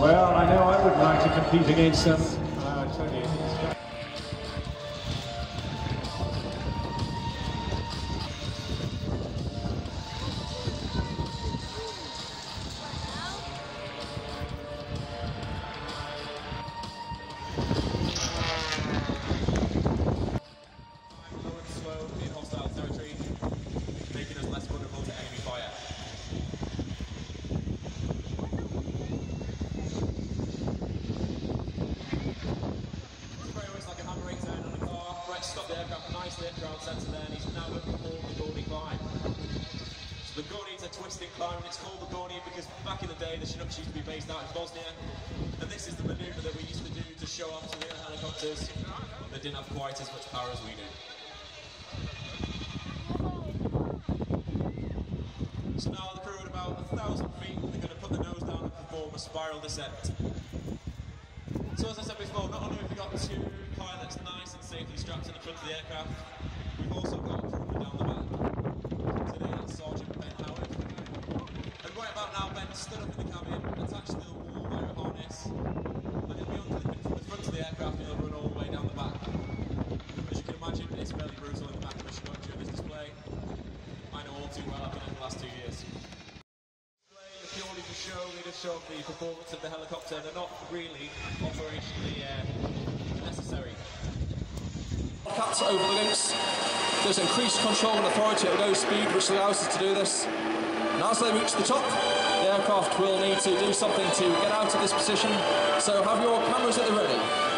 Well, I know I would like to compete against them. At ground centre there, and he's now going to perform the Gordy climb. So the Gordy is a twisting climb, and it's called the Gordy because back in the day the Chinooks used to be based out in Bosnia, and this is the manoeuvre that we used to do to show off to the other helicopters that didn't have quite as much power as we do. So now the crew at about a thousand feet, they're going to put the nose down and perform a spiral descent. So as I said before, not only have we got two pilots nice and safely strapped in the front of the aircraft, we've also got a crewman down the back. Today that's Sergeant Ben Howard. And right about now, Ben stood up in the cabin, attached to the wall via a harness, and he'll be underneath the front of the aircraft and he'll run all the way down the back. As you can imagine, it's fairly brutal in the back of a Chinook during this display. I know all too well, I've done it the last two years. Purely show, the performance of the helicopter. They're not really operationally uh, necessary. Cats over the links. There's increased control and authority at low speed, which allows us to do this. And as they reach the top, the aircraft will need to do something to get out of this position. So have your cameras at the ready.